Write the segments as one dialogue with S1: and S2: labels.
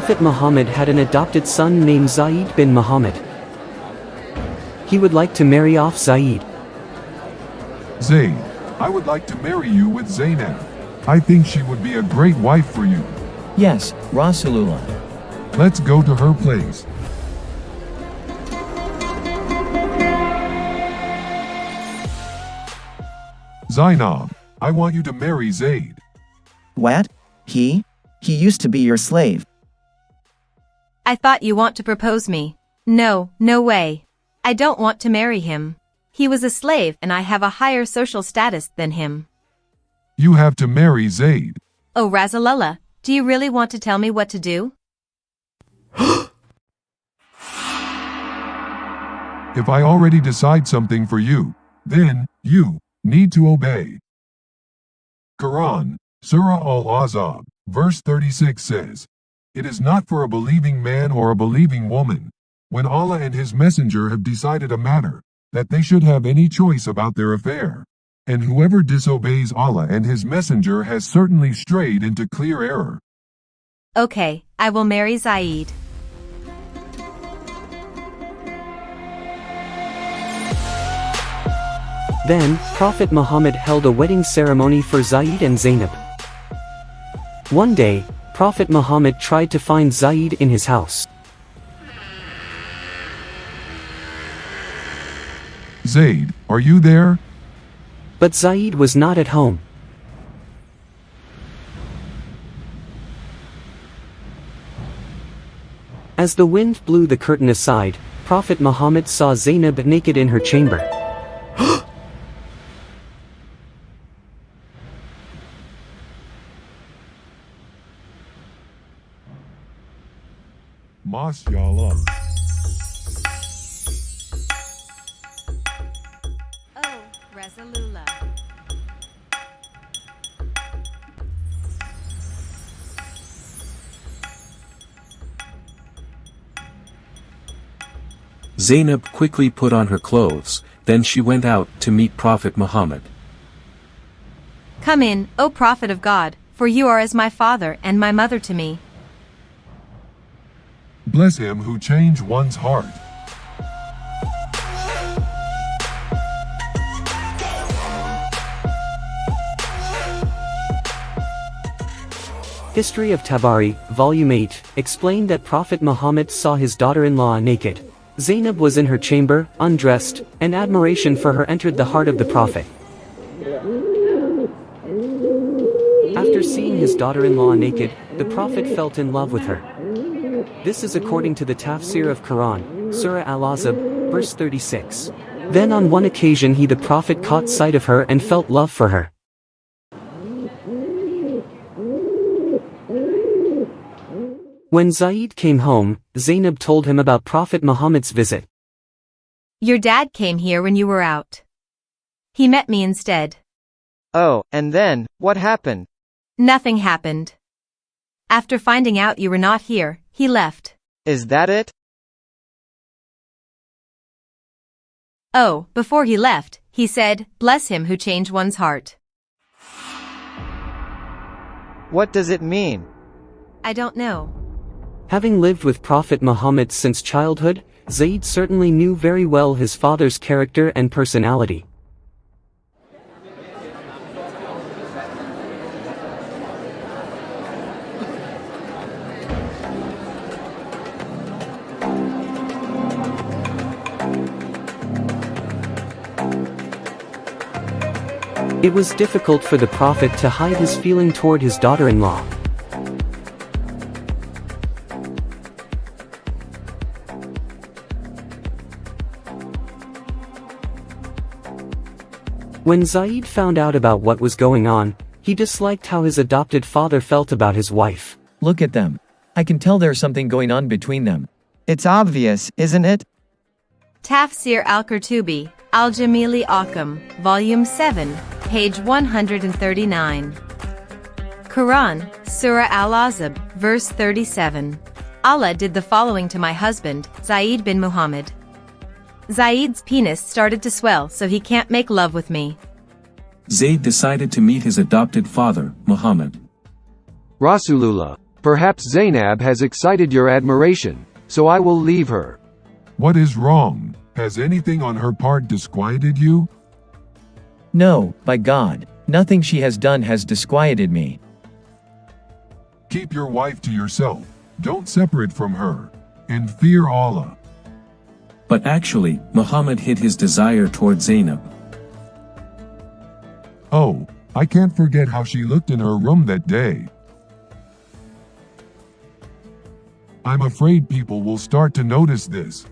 S1: Prophet Muhammad had an adopted son named Zaid bin Muhammad. He would like to marry off Zaid.
S2: Zaid, I would like to marry you with Zainab. I think she would be a great wife for you.
S3: Yes, Rasulullah.
S2: Let's go to her place. Zainab, I want you to marry Zaid.
S3: What? He? He used to be your slave.
S4: I thought you want to propose me. No, no way. I don't want to marry him. He was a slave and I have a higher social status than him.
S2: You have to marry Zaid.
S4: Oh Rasulullah, do you really want to tell me what to do?
S2: If I already decide something for you, then, you, need to obey. Quran, Surah Al-Ahzab, verse 36 says, It is not for a believing man or a believing woman, when Allah and His Messenger have decided a matter, that they should have any choice about their affair. And whoever disobeys Allah and His Messenger has certainly strayed into clear error.
S4: Okay, I will marry Zaid.
S1: Then, Prophet Muhammad held a wedding ceremony for Zaid and Zainab. One day, Prophet Muhammad tried to find Zaid in his house.
S2: Zaid, are you there?
S1: But Zaid was not at home. As the wind blew the curtain aside, Prophet Muhammad saw Zainab naked in her chamber.
S2: Mashallah.
S4: Oh, Rasulullah.
S5: Zainab quickly put on her clothes, then she went out to meet Prophet Muhammad.
S4: Come in, O Prophet of God, for you are as my father and my mother to me.
S2: Bless him who changed one's heart.
S1: History of Tabari, Volume 8, explained that Prophet Muhammad saw his daughter-in-law naked. Zainab was in her chamber, undressed, and admiration for her entered the heart of the Prophet. After seeing his daughter-in-law naked, the Prophet felt in love with her. This is according to the Tafsir of Quran, Surah Al-Ahzab, verse 36. Then on one occasion he the Prophet caught sight of her and felt love for her. When Zaid came home, Zainab told him about Prophet Muhammad's visit.
S4: Your dad came here when you were out. He met me instead.
S6: Oh, and then, what happened?
S4: Nothing happened. After finding out you were not here, he left.
S6: Is that it?
S4: Oh, before he left, he said, Bless him who changed one's heart.
S6: What does it mean?
S4: I don't know.
S1: Having lived with Prophet Muhammad since childhood, Zaid certainly knew very well his father's character and personality. It was difficult for the Prophet to hide his feeling toward his daughter-in-law. When Zaid found out about what was going on, he disliked how his adopted father felt about his wife.
S3: Look at them. I can tell there's something going on between them.
S6: It's obvious, isn't it?
S4: Tafsir al-Qurtubi, Al-Jami li-Ahkam, Volume 7, page 139. Quran, Surah Al-Ahzab, verse 37. Allah did the following to my husband, Zaid bin Muhammad. Zaid's penis started to swell so he can't make love with me.
S5: Zaid decided to meet his adopted father, Muhammad.
S7: Rasulullah, Perhaps Zainab has excited your admiration, so I will leave her.
S2: What is wrong? Has anything on her part disquieted you?
S3: No, by God, nothing she has done has disquieted me.
S2: Keep your wife to yourself. Don't separate from her. And fear Allah.
S5: But actually, Muhammad hid his desire toward Zainab.
S2: Oh, I can't forget how she looked in her room that day. I'm afraid people will start to notice this.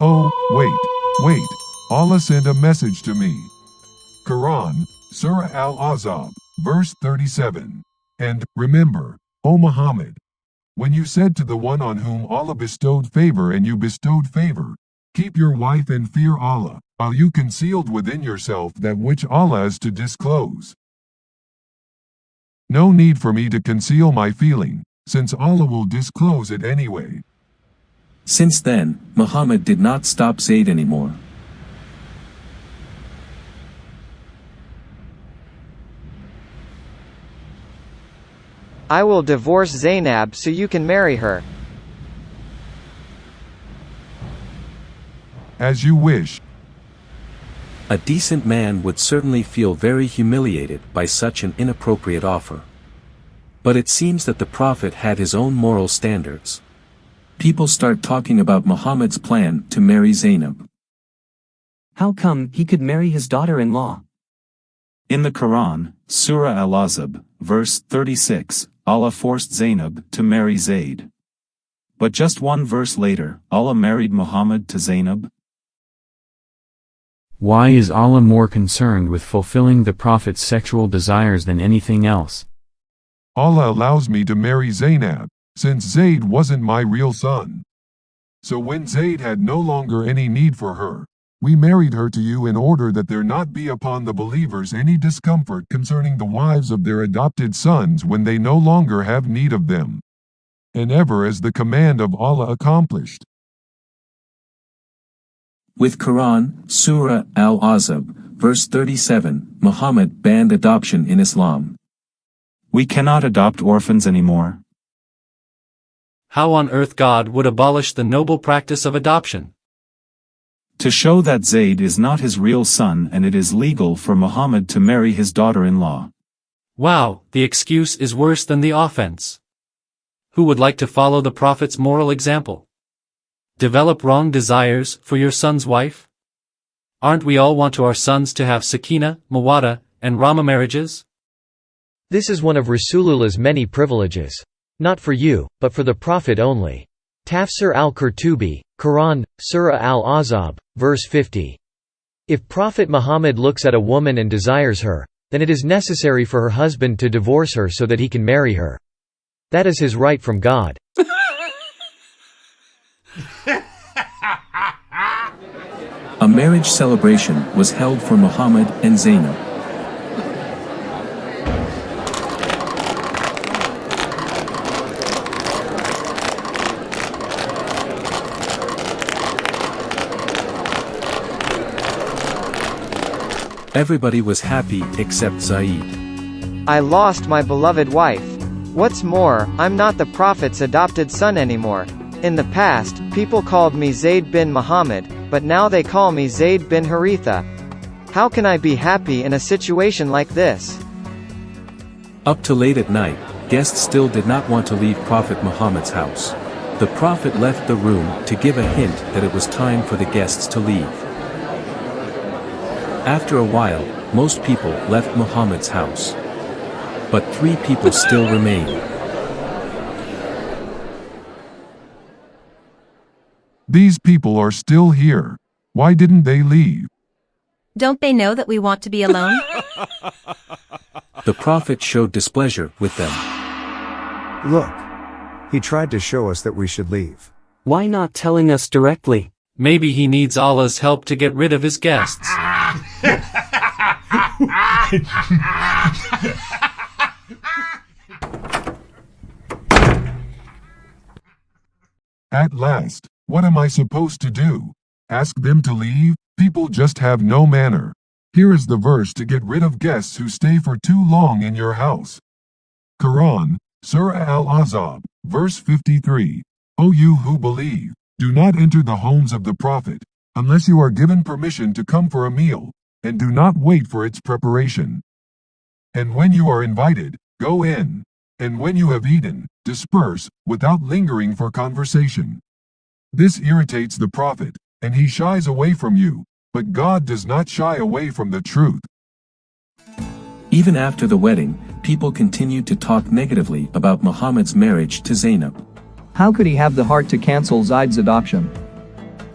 S2: Oh, wait, wait. Allah sent a message to me. Quran, Surah Al-Ahzab, verse 37. And, remember, O Muhammad, when you said to the one on whom Allah bestowed favor and you bestowed favor, keep your wife and fear Allah, while you concealed within yourself that which Allah is to disclose. No need for me to conceal my feeling, since Allah will disclose it anyway.
S5: Since then, Muhammad did not stop Zayd anymore.
S6: I will divorce Zainab so you can marry her.
S2: As you wish.
S5: A decent man would certainly feel very humiliated by such an inappropriate offer. But it seems that the Prophet had his own moral standards. People start talking about Muhammad's plan to marry Zainab.
S1: How come he could marry his daughter-in-law?
S8: In the Quran, Surah Al-Ahzab, verse 36, Allah forced Zainab to marry Zayd. But just one verse later, Allah married Muhammad to Zainab.
S9: Why is Allah more concerned with fulfilling the Prophet's sexual desires than anything else?
S2: Allah allows me to marry Zainab, since Zayd wasn't my real son. So when Zayd had no longer any need for her, we married her to you in order that there not be upon the believers any discomfort concerning the wives of their adopted sons when they no longer have need of them. And ever as the command of Allah accomplished.
S5: With Quran, Surah Al-Ahzab, verse 37, Muhammad banned adoption in Islam.
S8: We cannot adopt orphans anymore.
S10: How on earth God would abolish the noble practice of adoption?
S8: To show that Zayd is not his real son and it is legal for Muhammad to marry his daughter-in-law.
S10: Wow, the excuse is worse than the offense. Who would like to follow the Prophet's moral example? Develop wrong desires for your son's wife? Aren't we all want to our sons to have Sakina, Mawada, and Rama marriages?
S11: This is one of Rasulullah's many privileges. Not for you, but for the Prophet only. Tafsir al-Qurtubi, Quran, Surah al-Ahzab, verse 50. If Prophet Muhammad looks at a woman and desires her, then it is necessary for her husband to divorce her so that he can marry her. That is his right from God.
S5: A marriage celebration was held for Muhammad and Zainab. Everybody was happy except Zaid.
S6: I lost my beloved wife. What's more, I'm not the Prophet's adopted son anymore. In the past, people called me Zayd bin Muhammad, but now they call me Zayd bin Haritha. How can I be happy in a situation like this?
S5: Up to late at night, guests still did not want to leave Prophet Muhammad's house. The Prophet left the room to give a hint that it was time for the guests to leave. After a while, most people left Muhammad's house. But three people still remained.
S2: These people are still here. Why didn't they leave?
S4: Don't they know that we want to be alone?
S5: The Prophet showed displeasure with them.
S12: Look. He tried to show us that we should leave.
S1: Why not telling us directly?
S10: Maybe he needs Allah's help to get rid of his guests.
S2: At last, what am I supposed to do? Ask them to leave? People just have no manner. Here is the verse to get rid of guests who stay for too long in your house. Quran, Surah Al-Ahzab, verse 53. O you who believe, do not enter the homes of the Prophet, unless you are given permission to come for a meal, and do not wait for its preparation. And when you are invited, go in, and when you have eaten, disperse, without lingering for conversation. This irritates the Prophet, and he shies away from you, but God does not shy away from the truth.
S5: Even after the wedding, people continued to talk negatively about Muhammad's marriage to Zainab.
S13: How could he have the heart to cancel Zaid's adoption?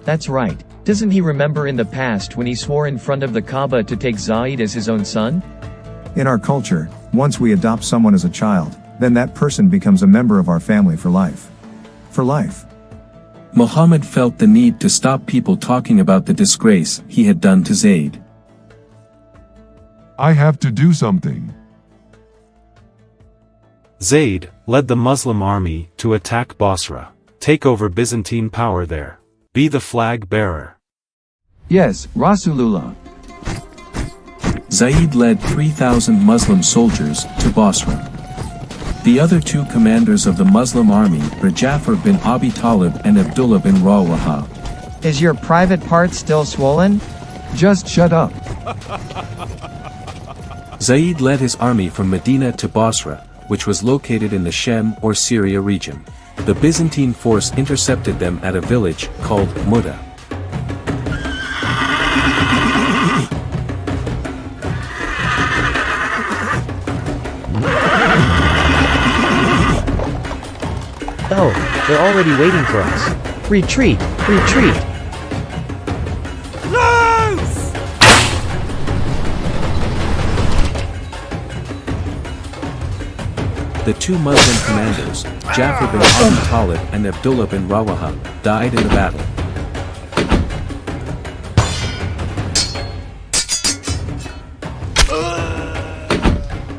S11: That's right. Doesn't he remember in the past when he swore in front of the Kaaba to take Zaid as his own son?
S12: In our culture, once we adopt someone as a child, then that person becomes a member of our family for life. For life.
S5: Muhammad felt the need to stop people talking about the disgrace he had done to Zaid.
S2: I have to do something.
S14: Zayd led the Muslim army to attack Basra, take over Byzantine power there. Be the flag bearer.
S13: Yes, Rasulullah.
S5: Zaid led 3,000 Muslim soldiers to Basra. The other two commanders of the Muslim army were Jafar bin Abi Talib and Abdullah bin Rawaha.
S6: Is your private part still swollen?
S13: Just shut up.
S5: Zaid led his army from Medina to Basra, which was located in the Sham or Syria region. The Byzantine force intercepted them at a village called Mu'tah.
S11: Oh, they're already waiting for us. Retreat! Retreat!
S5: The two Muslim commanders, Jafar bin Abi Talib and Abdullah bin Rawaha, died in the battle.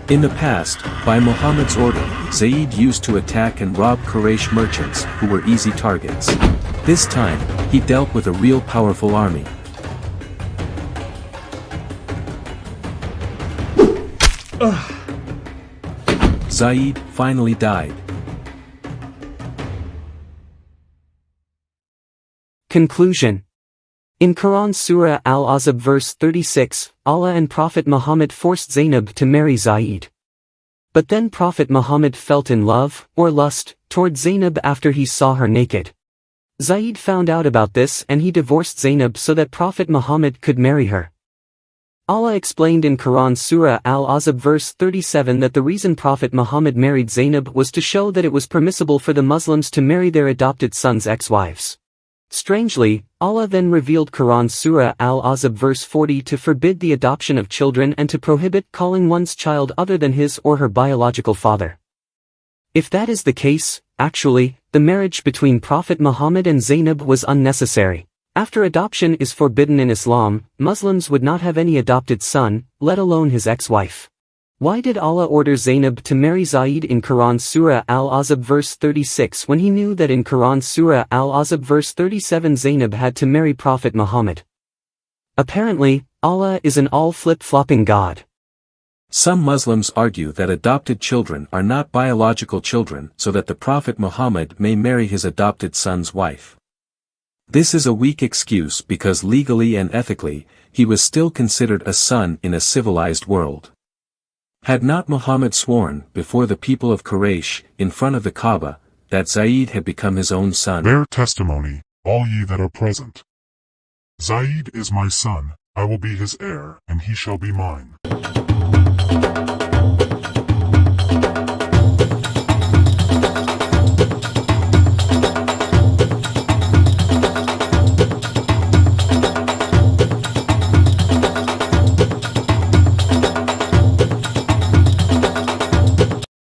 S5: In the past, by Muhammad's order, Zayd used to attack and rob Quraysh merchants who were easy targets. This time, he dealt with a real powerful army. Zayd finally died.
S1: Conclusion In Quran Surah Al-Ahzab verse 36, Allah and Prophet Muhammad forced Zainab to marry Zaid. But then Prophet Muhammad felt in love, or lust, toward Zainab after he saw her naked. Zaid found out about this and he divorced Zainab so that Prophet Muhammad could marry her. Allah explained in Quran Surah Al-Ahzab verse 37 that the reason Prophet Muhammad married Zainab was to show that it was permissible for the Muslims to marry their adopted sons' ex-wives. Strangely, Allah then revealed Quran Surah Al-Ahzab verse 40 to forbid the adoption of children and to prohibit calling one's child other than his or her biological father. If that is the case, actually, the marriage between Prophet Muhammad and Zainab was unnecessary. After adoption is forbidden in Islam, Muslims would not have any adopted son, let alone his ex-wife. Why did Allah order Zainab to marry Zaid in Quran Surah Al-Ahzab verse 36 when he knew that in Quran Surah Al-Ahzab verse 37 Zainab had to marry Prophet Muhammad? Apparently, Allah is an all-flip-flopping God.
S5: Some Muslims argue that adopted children are not biological children so that the Prophet Muhammad may marry his adopted son's wife. This is a weak excuse because legally and ethically, he was still considered a son in a civilized world. Had not Muhammad sworn before the people of Quraysh, in front of the Kaaba, that Zaid had become his own son?
S15: Bear testimony, all ye that are present. Zaid is my son, I will be his heir, and he shall be mine.